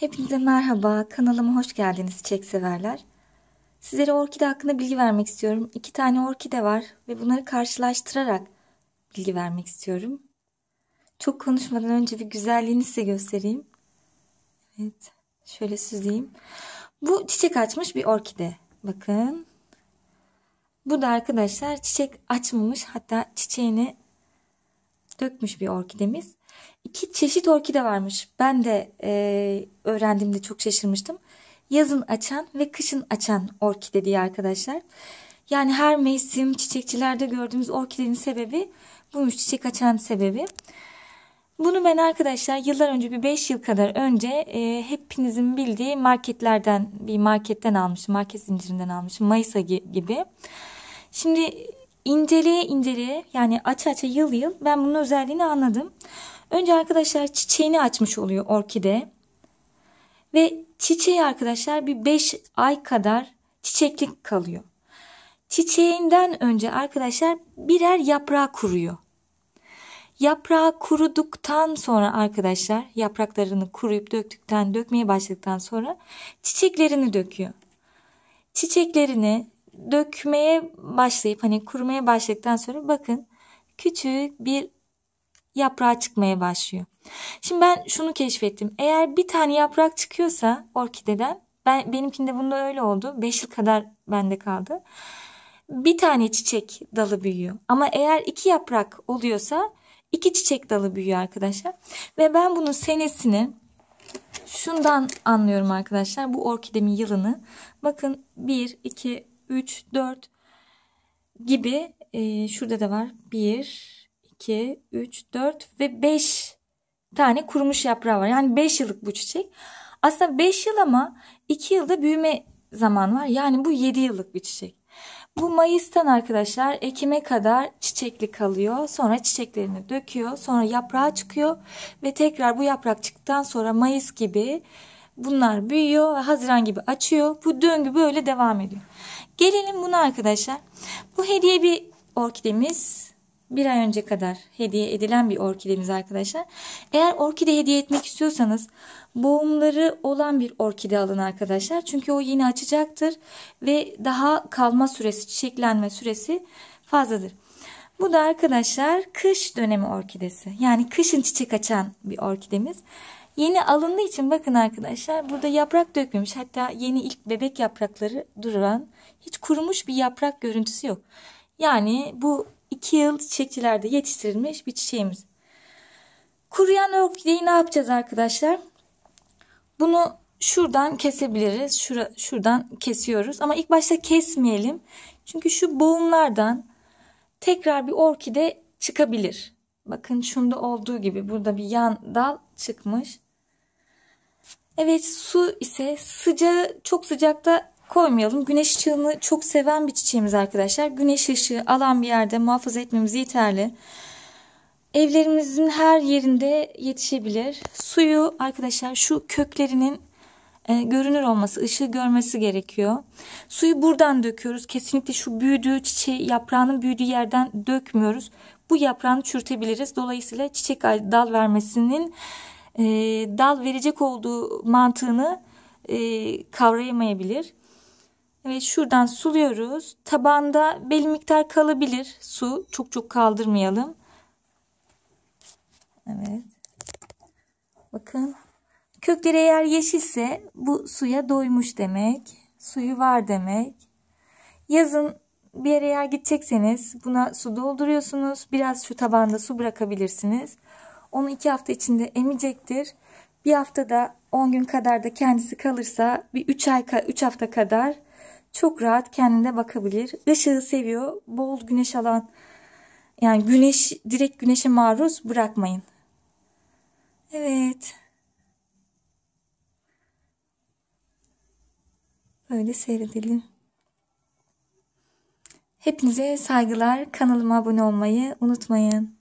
Hepinize merhaba, kanalıma hoş geldiniz çiçek severler. Sizlere orkide hakkında bilgi vermek istiyorum. İki tane orkide var ve bunları karşılaştırarak bilgi vermek istiyorum. Çok konuşmadan önce bir güzelliğini size göstereyim. Evet, şöyle süzeyim. Bu çiçek açmış bir orkide. Bakın. Bu da arkadaşlar çiçek açmamış hatta çiçeğini dökmüş bir orkidemiz. İki çeşit orkide varmış. Ben de e, öğrendiğimde çok şaşırmıştım. Yazın açan ve kışın açan orkide diye arkadaşlar. Yani her mevsim çiçekçilerde gördüğümüz orkidenin sebebi buymuş çiçek açan sebebi. Bunu ben arkadaşlar yıllar önce bir 5 yıl kadar önce e, hepinizin bildiği marketlerden bir marketten almışım. Market zincirinden almışım. Mayısa gibi. Şimdi inceleye inceleye yani aç aça yıl yıl ben bunun özelliğini anladım. Önce arkadaşlar çiçeğini açmış oluyor orkide. Ve çiçeği arkadaşlar bir 5 ay kadar çiçeklik kalıyor. Çiçeğinden önce arkadaşlar birer yaprağı kuruyor. Yaprağı kuruduktan sonra arkadaşlar yapraklarını kuruyup döktükten dökmeye başladıktan sonra çiçeklerini döküyor. Çiçeklerini dökmeye başlayıp hani kurumaya başladıktan sonra bakın küçük bir yaprağı çıkmaya başlıyor. Şimdi ben şunu keşfettim. Eğer bir tane yaprak çıkıyorsa orkideden ben benimkinde bunda öyle oldu. 5 yıl kadar bende kaldı. Bir tane çiçek dalı büyüyor. Ama eğer iki yaprak oluyorsa iki çiçek dalı büyüyor arkadaşlar. Ve ben bunun senesini şundan anlıyorum arkadaşlar. Bu orkidemin yılını. Bakın 1, 2, 3, 4 gibi e, şurada da var. 1, 2, 3, 4 ve 5 tane kurumuş yaprağı var. Yani 5 yıllık bu çiçek. Aslında 5 yıl ama 2 yılda büyüme zaman var. Yani bu 7 yıllık bir çiçek. Bu Mayıs'tan arkadaşlar Ekim'e kadar çiçekli kalıyor. Sonra çiçeklerini döküyor. Sonra yaprağı çıkıyor. Ve tekrar bu yaprak çıktıktan sonra Mayıs gibi bunlar büyüyor ve Haziran gibi açıyor. Bu döngü böyle devam ediyor. Gelelim buna arkadaşlar. Bu hediye bir orkidemiz bir ay önce kadar hediye edilen bir orkidemiz arkadaşlar. Eğer orkide hediye etmek istiyorsanız boğumları olan bir orkide alın arkadaşlar. Çünkü o yeni açacaktır ve daha kalma süresi, çiçeklenme süresi fazladır. Bu da arkadaşlar kış dönemi orkidesi. Yani kışın çiçek açan bir orkidemiz. Yeni alındığı için bakın arkadaşlar burada yaprak dökmemiş. Hatta yeni ilk bebek yaprakları duran hiç kurumuş bir yaprak görüntüsü yok. Yani bu 2 yıl çiçekçilerde yetiştirilmiş bir çiçeğimiz. Kuruyan orkideyi ne yapacağız arkadaşlar? Bunu şuradan kesebiliriz. Şura, şuradan kesiyoruz. Ama ilk başta kesmeyelim. Çünkü şu boğumlardan tekrar bir orkide çıkabilir. Bakın şunda olduğu gibi burada bir yan dal çıkmış. Evet su ise sıcağı çok sıcakta koymayalım. Güneş ışığını çok seven bir çiçeğimiz arkadaşlar. Güneş ışığı alan bir yerde muhafaza etmemiz yeterli. Evlerimizin her yerinde yetişebilir. Suyu arkadaşlar şu köklerinin e, görünür olması, ışığı görmesi gerekiyor. Suyu buradan döküyoruz. Kesinlikle şu büyüdüğü çiçeği, yaprağının büyüdüğü yerden dökmüyoruz. Bu yaprağını çürütebiliriz. Dolayısıyla çiçek dal vermesinin e, dal verecek olduğu mantığını e, kavrayamayabilir. Evet şuradan suluyoruz. Tabanda belli miktar kalabilir su. Çok çok kaldırmayalım. Evet. Bakın. Kökleri eğer yeşilse bu suya doymuş demek. Suyu var demek. Yazın bir yere eğer gidecekseniz buna su dolduruyorsunuz. Biraz şu tabanda su bırakabilirsiniz. Onu iki hafta içinde emecektir. Bir haftada 10 gün kadar da kendisi kalırsa bir 3 ay 3 hafta kadar çok rahat kendine bakabilir. Işığı seviyor. Bol güneş alan yani güneş direkt güneşe maruz bırakmayın. Evet. Böyle seyredelim. Hepinize saygılar. Kanalıma abone olmayı unutmayın.